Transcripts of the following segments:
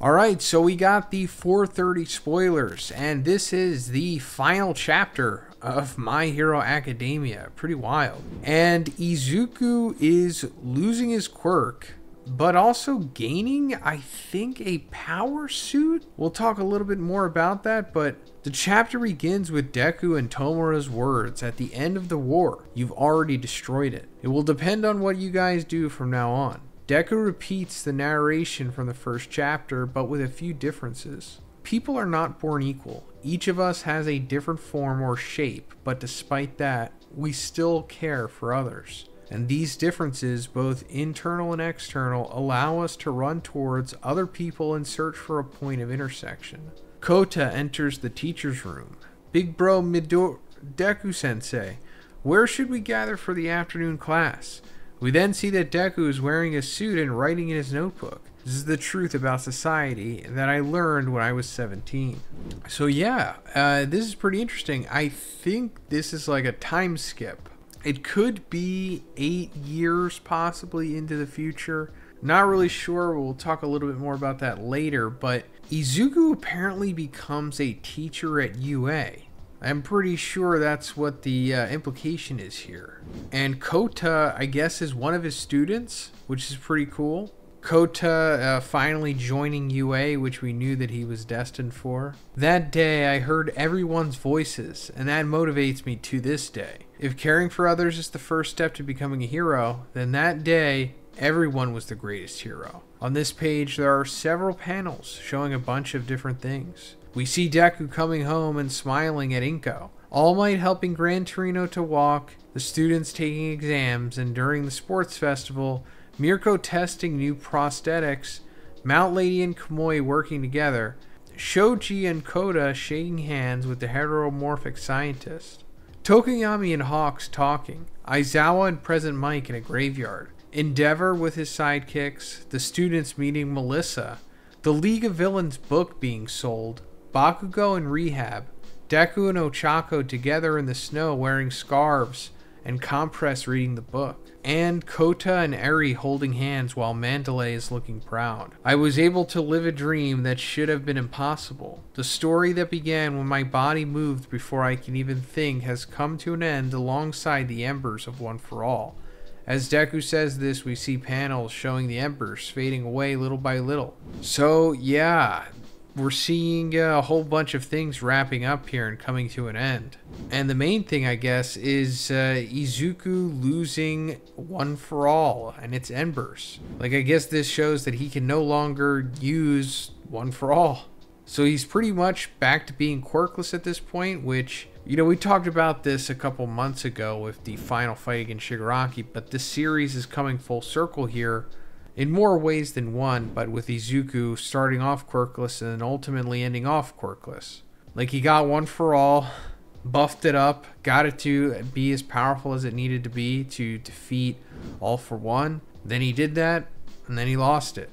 All right, so we got the 430 spoilers, and this is the final chapter of My Hero Academia. Pretty wild. And Izuku is losing his quirk, but also gaining, I think, a power suit. We'll talk a little bit more about that, but the chapter begins with Deku and Tomura's words At the end of the war, you've already destroyed it. It will depend on what you guys do from now on. Deku repeats the narration from the first chapter, but with a few differences. People are not born equal. Each of us has a different form or shape, but despite that, we still care for others. And these differences, both internal and external, allow us to run towards other people and search for a point of intersection. Kota enters the teacher's room. Big bro Midor Deku sensei, where should we gather for the afternoon class? We then see that Deku is wearing a suit and writing in his notebook. This is the truth about society that I learned when I was 17. So, yeah, uh, this is pretty interesting. I think this is like a time skip. It could be eight years possibly into the future. Not really sure. We'll talk a little bit more about that later. But Izuku apparently becomes a teacher at UA. I'm pretty sure that's what the uh, implication is here. And Kota, I guess, is one of his students, which is pretty cool. Kota uh, finally joining UA, which we knew that he was destined for. That day, I heard everyone's voices, and that motivates me to this day. If caring for others is the first step to becoming a hero, then that day, everyone was the greatest hero. On this page, there are several panels showing a bunch of different things. We see Deku coming home and smiling at Inko. All Might helping Gran Torino to walk, the students taking exams, and during the sports festival, Mirko testing new prosthetics, Mount Lady and Kamui working together, Shoji and Kota shaking hands with the heteromorphic scientist, Tokoyami and Hawks talking, Aizawa and Present Mike in a graveyard, Endeavor with his sidekicks, the students meeting Melissa, the League of Villains book being sold, Bakugo in rehab, Deku and Ochako together in the snow wearing scarves, and Compress reading the book, and Kota and Eri holding hands while Mandalay is looking proud. I was able to live a dream that should have been impossible. The story that began when my body moved before I can even think has come to an end alongside the embers of One for All. As Deku says this, we see panels showing the embers fading away little by little. So, yeah, we're seeing a whole bunch of things wrapping up here and coming to an end. And the main thing, I guess, is uh, Izuku losing One for All and its embers. Like, I guess this shows that he can no longer use One for All. So he's pretty much back to being quirkless at this point, which, you know, we talked about this a couple months ago with the final fight against Shigaraki, but this series is coming full circle here in more ways than one, but with Izuku starting off quirkless and ultimately ending off quirkless. Like he got one for all, buffed it up, got it to be as powerful as it needed to be to defeat all for one. Then he did that, and then he lost it.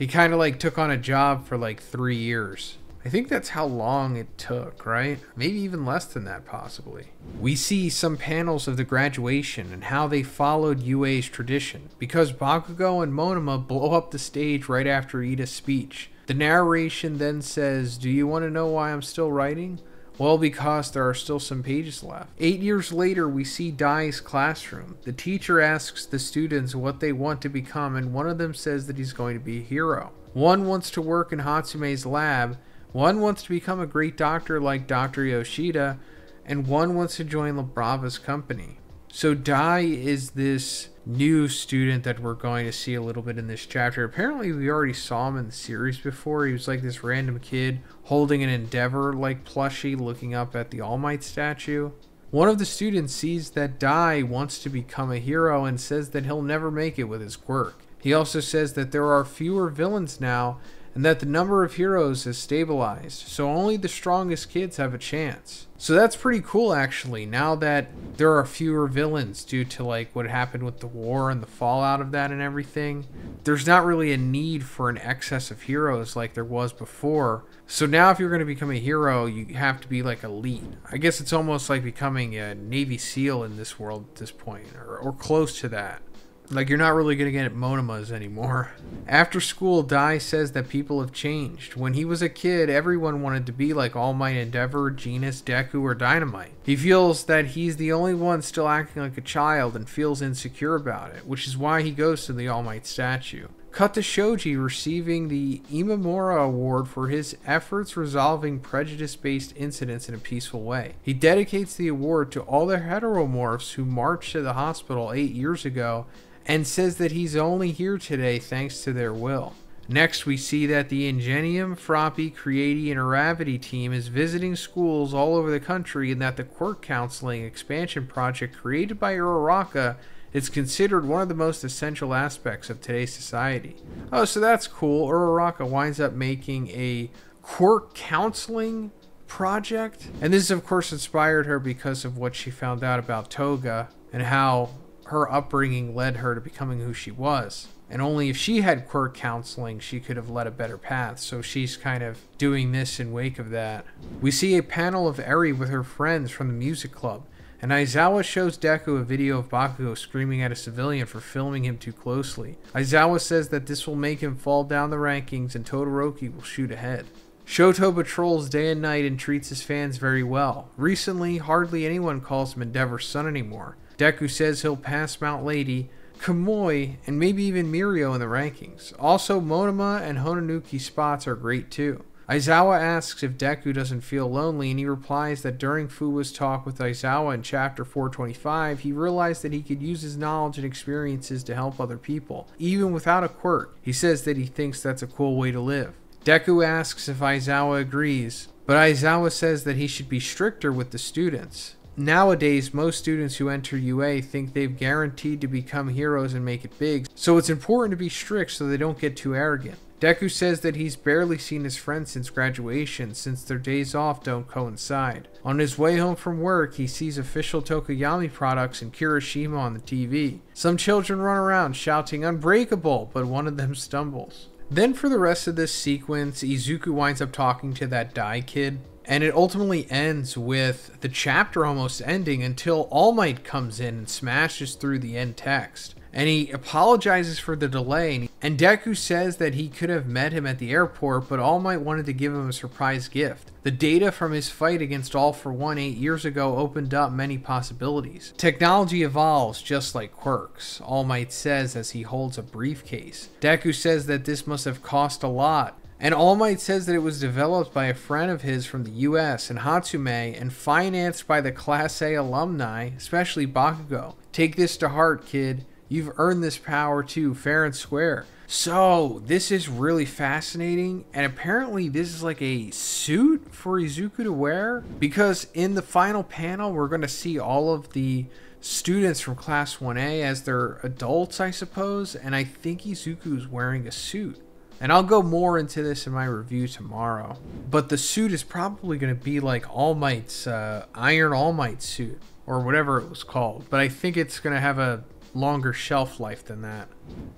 He kind of like took on a job for like three years. I think that's how long it took, right? Maybe even less than that, possibly. We see some panels of the graduation and how they followed UA's tradition, because Bakugo and Monoma blow up the stage right after Iida's speech. The narration then says, Do you want to know why I'm still writing? Well, because there are still some pages left. Eight years later, we see Dai's classroom. The teacher asks the students what they want to become, and one of them says that he's going to be a hero. One wants to work in Hatsume's lab, one wants to become a great doctor like Dr. Yoshida, and one wants to join La Brava's company. So Dai is this new student that we're going to see a little bit in this chapter. Apparently, we already saw him in the series before. He was like this random kid holding an Endeavor like plushie looking up at the All Might statue. One of the students sees that Dai wants to become a hero and says that he'll never make it with his quirk. He also says that there are fewer villains now and that the number of heroes has stabilized, so only the strongest kids have a chance. So that's pretty cool actually, now that there are fewer villains due to like what happened with the war and the fallout of that and everything. There's not really a need for an excess of heroes like there was before. So now if you're going to become a hero, you have to be like elite. I guess it's almost like becoming a Navy SEAL in this world at this point, or, or close to that. Like you're not really gonna get monomas anymore. After school, Dai says that people have changed. When he was a kid, everyone wanted to be like All Might Endeavor, Jeanist, Deku, or Dynamite. He feels that he's the only one still acting like a child and feels insecure about it, which is why he goes to the All Might statue. Cut to Shoji receiving the Imamura Award for his efforts resolving prejudice based incidents in a peaceful way. He dedicates the award to all the heteromorphs who marched to the hospital eight years ago and says that he's only here today thanks to their will. Next, we see that the Ingenium, Froppy, Creati, and Uravity team is visiting schools all over the country and that the Quirk Counseling expansion project created by Uraraka is considered one of the most essential aspects of today's society. Oh, so that's cool. Uraraka winds up making a Quirk Counseling project. And this, of course, inspired her because of what she found out about Toga and how her upbringing led her to becoming who she was. And only if she had quirk counseling, she could have led a better path. So she's kind of doing this in wake of that. We see a panel of Eri with her friends from the music club. And Aizawa shows Deku a video of Bakugo screaming at a civilian for filming him too closely. Aizawa says that this will make him fall down the rankings and Todoroki will shoot ahead. Shoto patrols day and night and treats his fans very well. Recently, hardly anyone calls him Endeavor's son anymore. Deku says he'll pass Mount Lady, Kamui, and maybe even Mirio in the rankings. Also, Monoma and Honenuki spots are great too. Aizawa asks if Deku doesn't feel lonely, and he replies that during Fuwa's talk with Aizawa in chapter 425, he realized that he could use his knowledge and experiences to help other people, even without a quirk. He says that he thinks that's a cool way to live. Deku asks if Aizawa agrees, but Aizawa says that he should be stricter with the students. Nowadays, most students who enter UA think they've guaranteed to become heroes and make it big, so it's important to be strict so they don't get too arrogant. Deku says that he's barely seen his friends since graduation, since their days off don't coincide. On his way home from work, he sees official Tokoyami products in Kirishima on the TV. Some children run around shouting Unbreakable, but one of them stumbles. Then, for the rest of this sequence, Izuku winds up talking to that Dai kid, and it ultimately ends with the chapter almost ending until All Might comes in and smashes through the end text and he apologizes for the delay. And Deku says that he could have met him at the airport, but All Might wanted to give him a surprise gift. The data from his fight against All for One eight years ago opened up many possibilities. Technology evolves just like quirks, All Might says as he holds a briefcase. Deku says that this must have cost a lot, and All Might says that it was developed by a friend of his from the US and Hatsume and financed by the Class A alumni, especially Bakugo. Take this to heart, kid. You've earned this power too, fair and square. So, this is really fascinating, and apparently, this is like a suit for Izuku to wear because in the final panel, we're going to see all of the students from Class 1A as they're adults, I suppose, and I think Izuku is wearing a suit. And I'll go more into this in my review tomorrow. But the suit is probably going to be like All Might's uh, Iron All Might suit, or whatever it was called. But I think it's going to have a longer shelf life than that.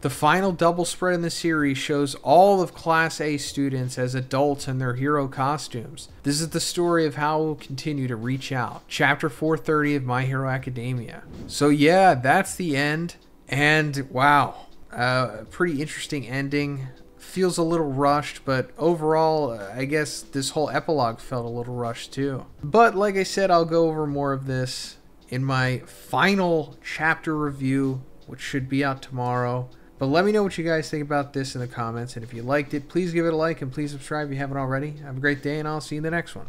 The final double spread in the series shows all of Class A students as adults in their hero costumes. This is the story of how we'll continue to reach out. Chapter 430 of My Hero Academia. So, yeah, that's the end. And wow, uh, pretty interesting ending. Feels a little rushed, but overall, uh, I guess this whole epilogue felt a little rushed too. But like I said, I'll go over more of this in my final chapter review, which should be out tomorrow. But let me know what you guys think about this in the comments. And if you liked it, please give it a like and please subscribe if you haven't already. Have a great day, and I'll see you in the next one.